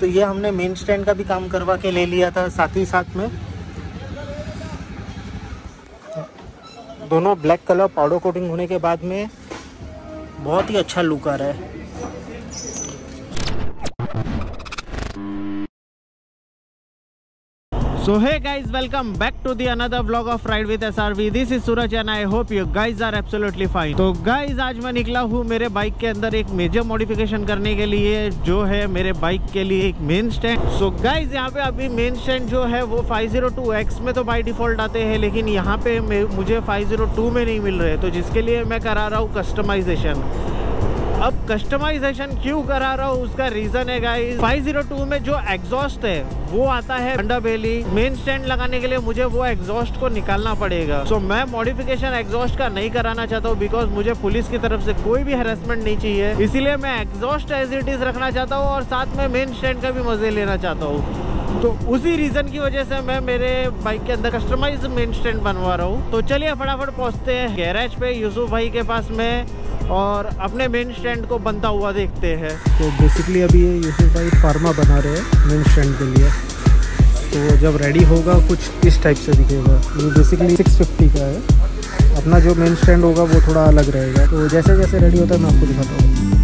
तो ये हमने मेन स्टैंड का भी काम करवा के ले लिया था साथ ही साथ में। दोनों ब्लैक कलर पाउडर कोटिंग होने के बाद में बहुत ही अच्छा लुक आ रहा है। So hey guys, welcome back to the another vlog of Ride with SRV. This is Suraj and I hope you guys are absolutely fine. तो guys आज मैं निकला हूँ मेरे बाइक के अंदर एक मेजर मॉडिफिकेशन करने के लिए जो है मेरे बाइक के लिए एक मेन स्टैंड सो गाइज़ यहाँ पे अभी मेन स्टैंड जो है वो 502X में तो बाई डिफ़ॉल्ट आते हैं लेकिन यहाँ पे मुझे 502 में नहीं मिल रहे तो जिसके लिए मैं करा रहा हूँ कस्टमाइजेशन अब कस्टमाइजेशन क्यों करा रहा हूँ उसका रीजन है गाइस 502 में जो एग्जॉस्ट है वो आता है अंडा बेली मेन स्टैंड लगाने के लिए मुझे वो एग्जॉस्ट को निकालना पड़ेगा. सो so, मैं मॉडिफिकेशन एग्जॉस्ट का नहीं कराना चाहता हूँ बिकॉज़ मुझे पुलिस की तरफ़ से कोई भी हेरासमेंट नहीं चाहिए. इसीलिए मैं एग्जॉस्ट एज इट इज़ रखना चाहता हूँ और साथ में मेन स्टैंड का भी मज़े लेना चाहता हूँ. तो उसी रीजन की वजह से मैं मेरे बाइक के अंदर कस्टमाइज मेन स्टैंड बनवा रहा हूँ. तो चलिए फटाफट पहुँचते हैं गैरेज पे. यूसुफ भाई के पास में और अपने मेन स्टैंड को बनता हुआ देखते हैं। तो बेसिकली अभी ये यूसुफ भाई फार्मा बना रहे हैं मेन स्टैंड के लिए। तो जब रेडी होगा, कुछ इस टाइप से दिखेगा। ये बेसिकली 650 का है। अपना जो मेन स्टैंड होगा, वो थोड़ा अलग रहेगा। तो जैसे जैसे रेडी होता है, मैं आपको दिखाता हूँ।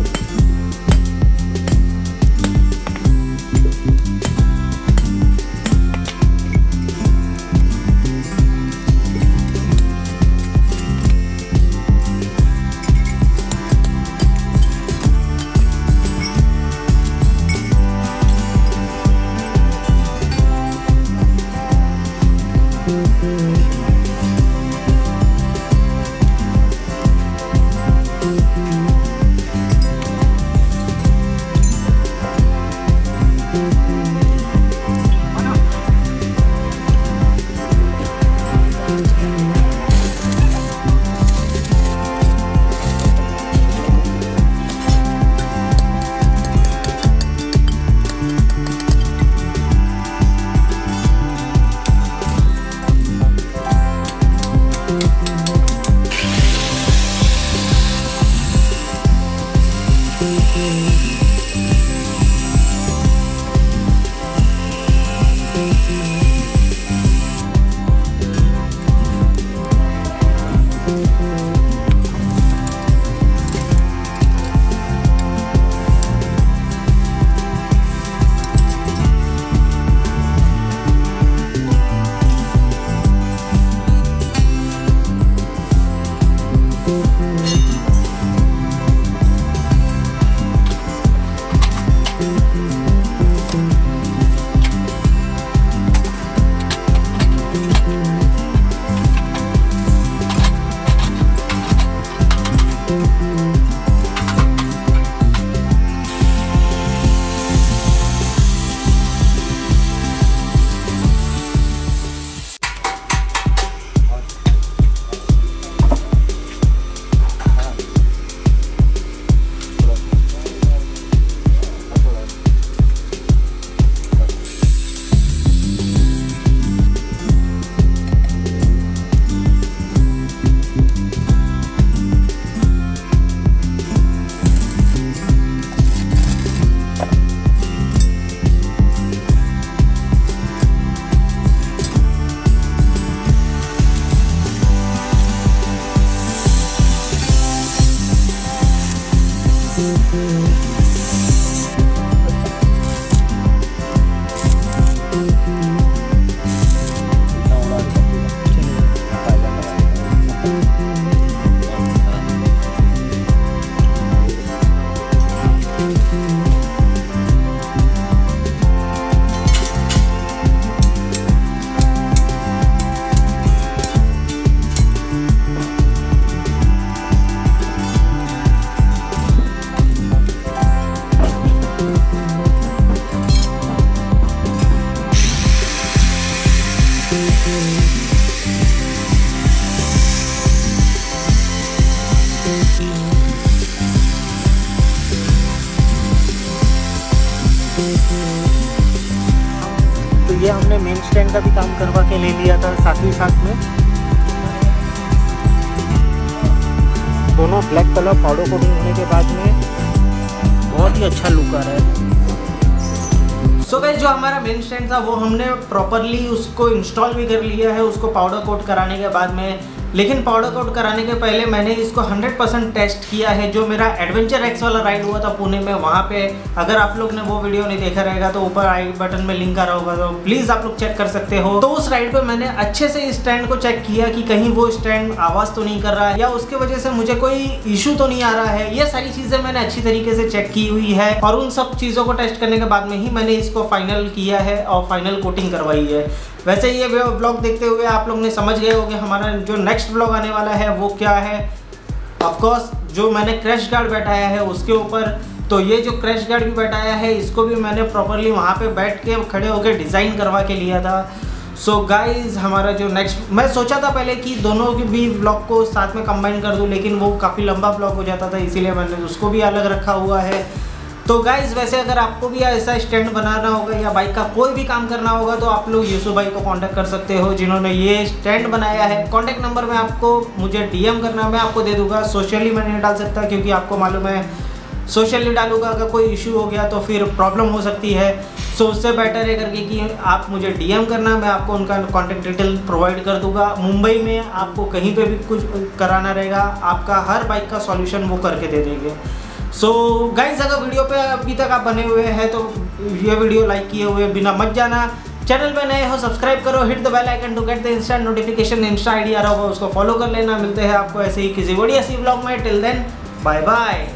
तो पंच स्टैंड का भी काम करवा के ले लिया था साथ ही साथ में। दोनों ब्लैक कलर पाउडर कोटिंग होने के बाद में बहुत ही अच्छा लुक आ रहा है। सो so guys, जो हमारा मेन स्टैंड था वो हमने प्रॉपरली उसको इंस्टॉल भी कर लिया है उसको पाउडर कोट कराने के बाद में लेकिन पाउडर कोट कराने के पहले मैंने इसको 100 परसेंट टेस्ट किया है। जो मेरा एडवेंचर एक्स वाला राइड हुआ था पुणे में, वहाँ पे अगर आप लोग ने वो वीडियो नहीं देखा रहेगा तो ऊपर आई बटन में लिंक आ रहा होगा तो प्लीज़ आप लोग चेक कर सकते हो। तो उस राइड पे मैंने अच्छे से इस स्टैंड को चेक किया कि कहीं वो स्टैंड आवाज़ तो नहीं कर रहा है, या उसके वजह से मुझे कोई इशू तो नहीं आ रहा है। ये सारी चीज़ें मैंने अच्छी तरीके से चेक की हुई है, और उन सब चीज़ों को टेस्ट करने के बाद में ही मैंने इसको फाइनल किया है, और फाइनल कोटिंग करवाई है। वैसे ये ब्लॉग देखते हुए आप लोग ने समझ गए होंगे हमारा जो नेक्स्ट ब्लॉग आने वाला है, वो क्या है? ऑफकोर्स जो मैंने क्रैश गार्ड बैठाया है, उसके ऊपर तो ये जो क्रैश गार्ड भी बैठाया है, इसको भी मैंने प्रॉपरली वहाँ पे बैठ के खड़े होकर डिज़ाइन करवा के लिया था। सो so गाइज़ हमारा जो नेक्स्ट मैं सोचा था पहले कि दोनों के भी ब्लॉग को साथ में कंबाइन कर दूँ, लेकिन वो काफ़ी लंबा ब्लॉग हो जाता था, इसीलिए मैंने उसको भी अलग रखा हुआ है। तो गाइज़ वैसे अगर आपको भी ऐसा स्टैंड बनाना होगा या बाइक का कोई भी काम करना होगा तो आप लोग यूसु भाई को कांटेक्ट कर सकते हो, जिन्होंने ये स्टैंड बनाया है। कांटेक्ट नंबर में आपको, मुझे डीएम करना, मैं आपको दे दूँगा। सोशली मैं नहीं डाल सकता, क्योंकि आपको मालूम है सोशली डालूँगा। अगर कोई इशू हो गया तो फिर प्रॉब्लम हो सकती है। सो उससे बेटर है करके कि आप मुझे डीएम करना, मैं आपको उनका कॉन्टेक्ट डिटेल प्रोवाइड कर दूँगा। मुंबई में आपको कहीं पे भी कुछ कराना रहेगा, आपका हर बाइक का सॉल्यूशन वो करके दे देंगे। सो so, गाइज़ अगर वीडियो पे अभी तक आप बने हुए हैं तो ये वीडियो लाइक किए हुए बिना मत जाना। चैनल पे नए हो सब्सक्राइब करो hit the bell icon to get the instant notification insta idea रहा उसको फॉलो कर लेना। मिलते हैं आपको ऐसे ही किसी बड़ी ऐसी ब्लॉग में। Till then bye bye